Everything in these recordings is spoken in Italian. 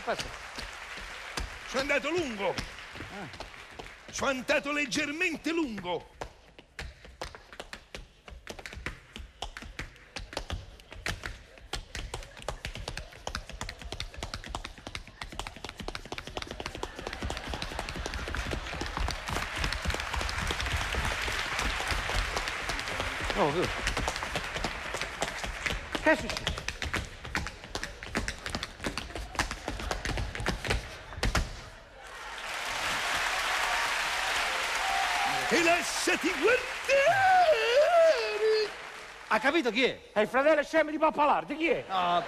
passa? Sono andato lungo. Sono andato leggermente lungo. Oh, giù. Che è successo? E lasciati guardare. Ha capito chi è? È il fratello scemo di Pappalardi, chi è? No,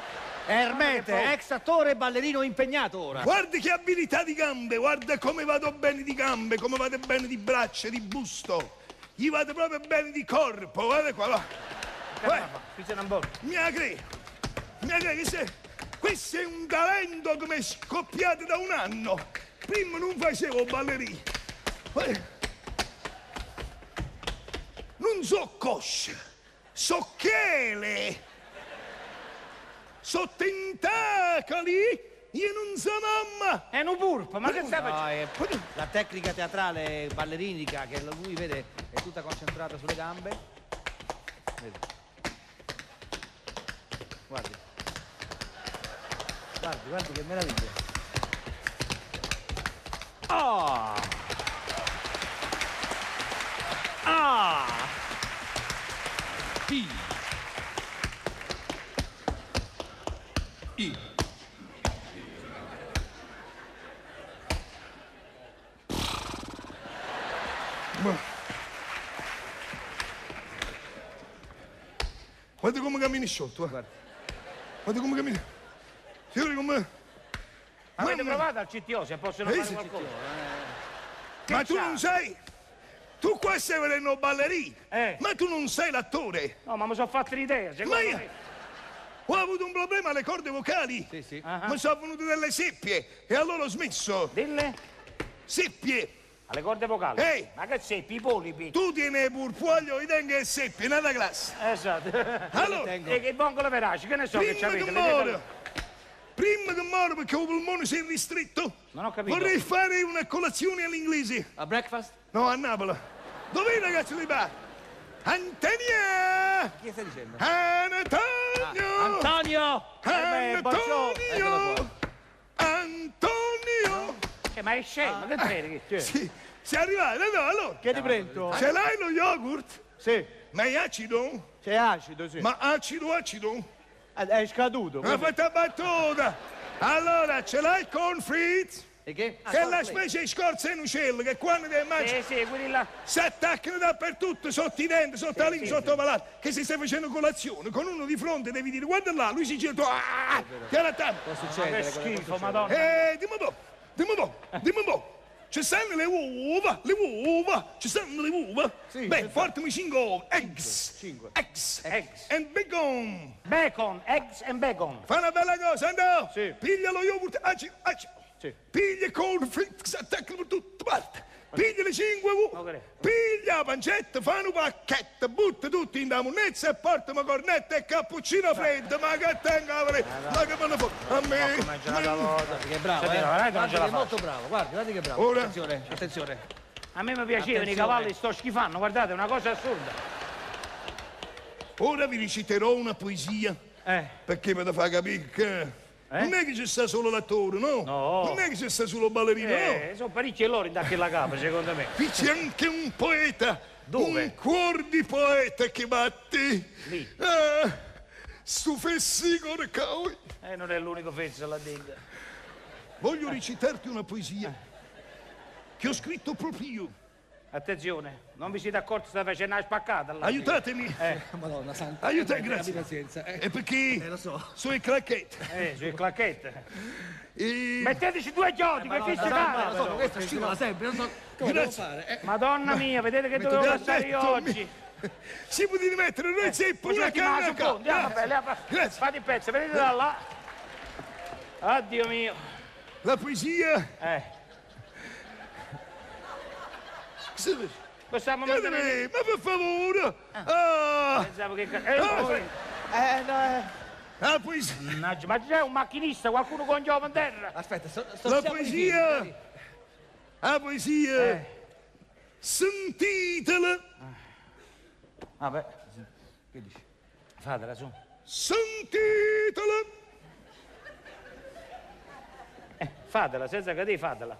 è Ermete, ex attore e ballerino impegnato ora. Guarda che abilità di gambe, guarda come vado bene di gambe, come vado bene di braccia, di busto. Gli vado proprio bene di corpo, guarda qua. un po'. mi credi? Mi credi che se... Questo è un talento come scoppiato da un anno. Prima non facevo ballerino. Guarda. Non so cosce, so chele. So tentacoli. Io non so mamma. È un purpo, ma che stai No, facendo? è la tecnica teatrale ballerinica che lui vede è tutta concentrata sulle gambe. Vedi. Guardi. Guardi, guardi che meraviglia. Ah! I. I. Guarda come cammini sciolto, eh. Guarda. Guarda come cammini. Signore come... Avete Mamma- provato al CTO se possono Eh, fare qualcosa? Ma tu non sei... Tu qua stai vedendo ballerino, Eh. ma tu non sei l'attore. No, ma mi sono fatto l'idea, secondo Ma io- me. Ho avuto un problema alle corde vocali. Sì, sì. Ah, Mi sono venute delle seppie e allora ho smesso. Dille Seppie. alle corde vocali. Ehi! Ma che sei, pipolipi? Tu tieni purpuaglio di tenga e seppie, nella classe. Esatto. Allora, e che vongole veraci, che ne so che prima c'avete? che le dite- muore, prima che muore perché il polmone si è ristretto, Non ho capito. vorrei fare una colazione all'inglese. A breakfast? No, a Napoli. Dov'è il ragazzo di bar? Antonia! Chi stai dicendo? Antonio! Antonio! Eh Antonio! Antonio! Eh, ma è scemo, che credi che... Sì, sei arrivato, no, allora. Che ti prendo? Ce l'hai lo yogurt? Sì, Ma è acido? c'è acido, sì. Ma acido, acido? Eh, È scaduto. Ma fatta battuta! Allora, ce l'hai con fritz? E che? Che è la specie di scorza in uccello che quando ti mangi Sì, sì, quelli là. si attaccano dappertutto, sotto i denti, sotto la lingua, sì, sotto la palata. Che se stai facendo colazione con uno di fronte devi dire guarda là, lui si gira, tu, ah, ti arrattano. Può succedere. che schifo, succede. madonna. Eh, dimmi un po', dimmi un po', dimmi un po'. Ci stanno le uova, le uova, ci stanno le uova. Sì, Beh, portami cinque uova, eggs, Cinque. eggs, Eggs. and bacon. Bacon, eggs and bacon. Fa una bella cosa, andò. Sì. Piglia lo yogurt, acido, acido. Sì. Piglia cornflakes, si attaccano per tutte parti. Piglia le cinque uova. Ok. Piglia la pancetta, fa un pacchetto, butta tutto in da munnezza e portami cornetta e cappuccino freddo. Ma che tenga la fredda, ma che me ne fa? A me. Una volta. Guardi che è bravo, eh. no, ce la che molto bravo, guardi, guardi che bravo. Ora? Attenzione, attenzione. A me mi piacevano i cavalli, sto schifando, guardate, è una cosa assurda. Ora vi reciterò una poesia. Eh, Perché mi da far capire che... Non è che ci sta solo l'attore, no? No. Non è che ci sta solo il ballerino, eh, no? sono parecchi loro in dacche la capa, secondo me. Qui c'è anche un poeta. Dove? Un cuor di poeta che batte. Lì. Ah, stu fessico de. Eh, non è l'unico fezzo là dentro. Voglio recitarti una poesia che ho scritto proprio io. Attenzione, non vi siete accorti sta facendo una spaccata là. Aiutatemi. Madonna santa. Aiuta, Abbi grazie. pazienza. Eh. È perché lo so. sono il clacchetto. Eh, sui clacchette. E... Metteteci due chiodi, che fissi Madonna, lo so, questo scivola sempre, non so come devo fare. Eh. Madonna mia, vedete che dovevo passare io oggi. Si può mettere noi zeppo Poi una ti mangio un po', canna. andiamo, vabbè, andiamo. Grazie. Fate il pezzo, vedete da là. Addio mio. La poesia... Eh, Cosa- possiamo mettere... Ma per favore! Ah! Pensavo che... Eh, Ah, Eh, no, eh. La poesia, Mannaggia, ma c'è un macchinista, qualcuno con gli uova in terra? Aspetta, sto, sto la poesia, la poesia, Eh. sentitela, Vabbè, che dici? Fatela su. sentitela. Eh, fatela, senza che te fatela.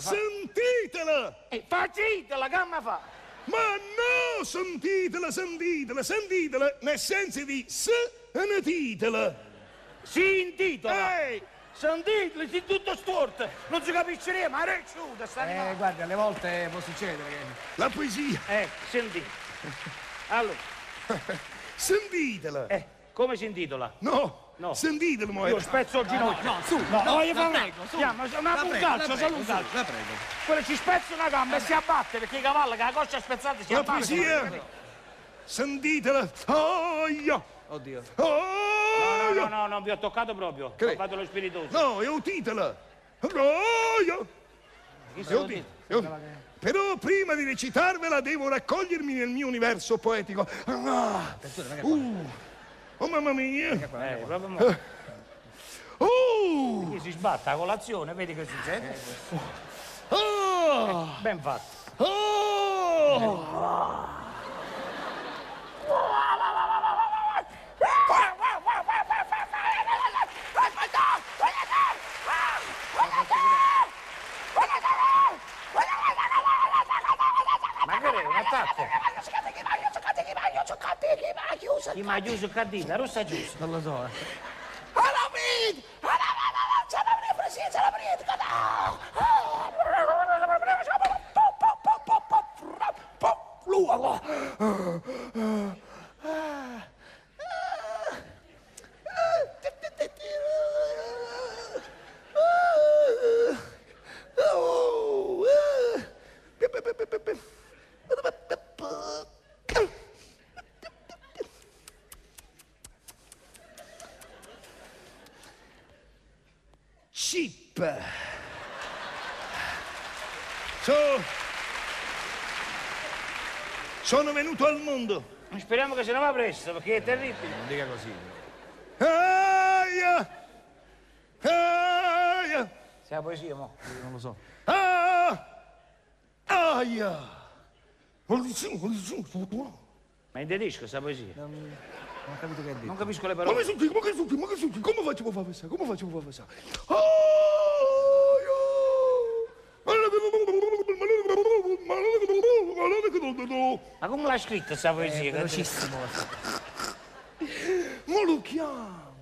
Sentitela! Eh, facitela, che mi fa? Ma no, sentitela, sentitela, sentitela, nel senso di sentitela. Si intitola. Ehi, Sentiteli, si tutto storto. Non si capisce niente, ma è ricciuta sta Eh, animale. guardi, alle volte può succedere che... la poesia, Eh, senti. Allora, sentitela. eh, come si intitola? No, No. sentitela, Io moera. spezzo il ginocchio. No, su, No, no, voglio fare prego, su. Chiama, una- La un prego, calcio, solo un calcio. La prego. Quello ci spezza una gamba e si abbatte perché i cavalli che la coscia spezzata si La poesia, sentitela. Oh, io. Oddio. No, Oh, no, no, non vi ho toccato proprio. Che? Ho fatto lo spiritoso. No, è un titolo. Oh, io. Io dico? io- Però prima di recitarvela devo raccogliermi nel mio universo poetico. Ah, uh, oh mamma mia. Eh, proprio mo. Oh, Chi si sbatta a colazione, vedi che succede? oh, Ben fatto. oh. Ma che è un attacco? Chi mi ha chiuso il cadino? La rossa chiusa. Non lo so. So- sono venuto al mondo. Speriamo che se ne va presto perché è terribile. Non dica così. Aia! Aia! Se la poesia, mo. Non lo so. Ah! Aia! Ma in tedesco sta poesia? Non, non ho capito che ha detto. Non capisco le Ma parole. che? Ma che succede? Ma che succede? Come facciamo a fare questo? Come facciamo a fare questo? Aia! Ma come l'hai scritta sta poesia? È velocissimo. Ma lo chiama,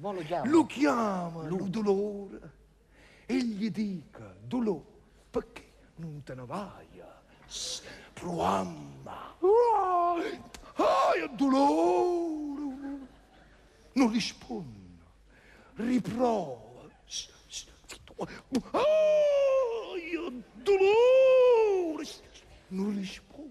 Mo lo chiamo. lo chiama, lo dolore. E gli dica, dolore, perché non te ne vai? Proamma. Aia, dolore. Non risponde, riprova. S- s- Aia, dolore. Non risponde.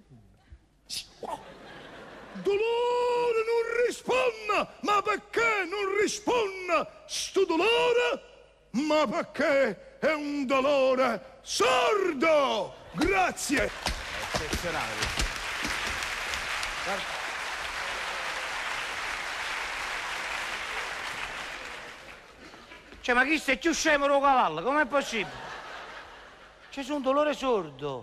Dolore non risponda! Ma perché non risponda sto dolore? Ma perché è un dolore sordo! Grazie! Eccezionale. Cioè, ma chi sei più scemo del cavallo? Com'è possibile? C'è un dolore sordo.